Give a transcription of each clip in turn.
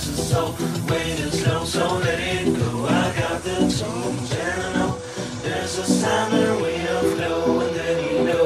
So a soul. Wait so let it go. I got the tunes and I know there's a we'll and you know.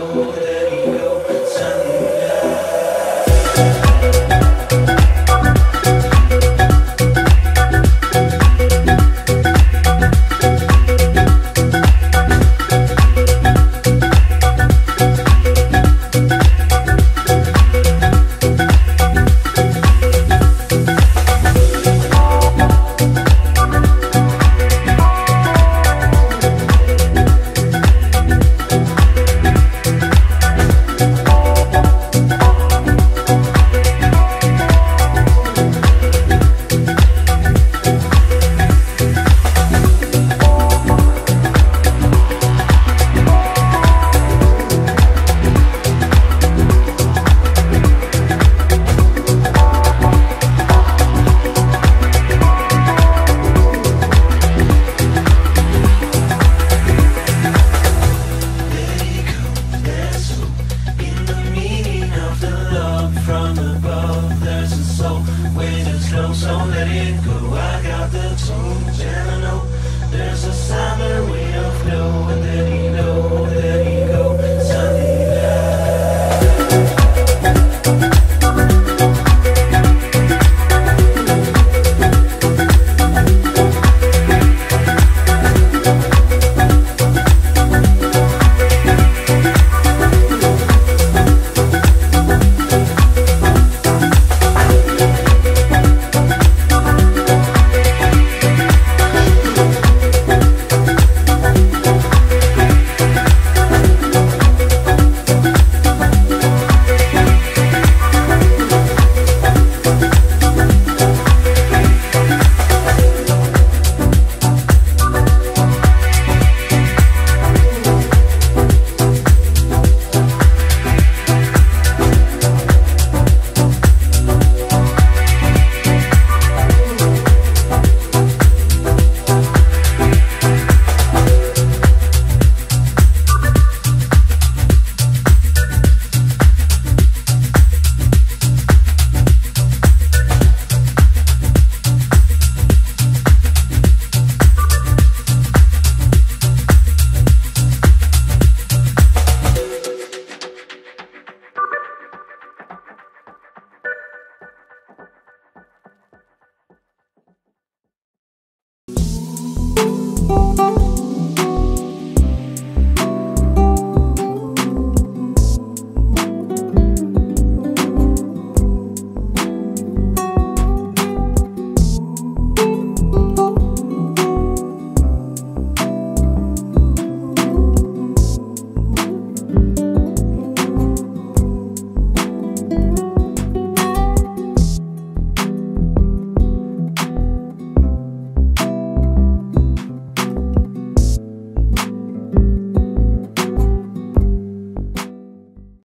ground above, there's a soul waiting slow, so let it go. I got the change and I know there's a summer wind of knowing that Música